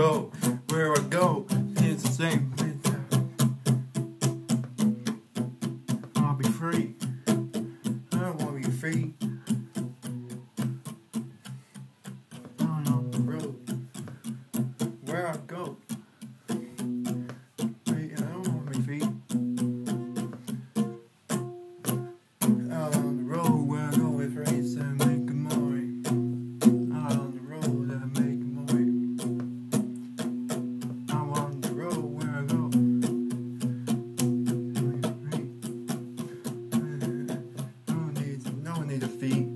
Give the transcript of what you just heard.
road. Where I go, it's the same. I'll be free. I want to be free. On the road. Where I need a fee.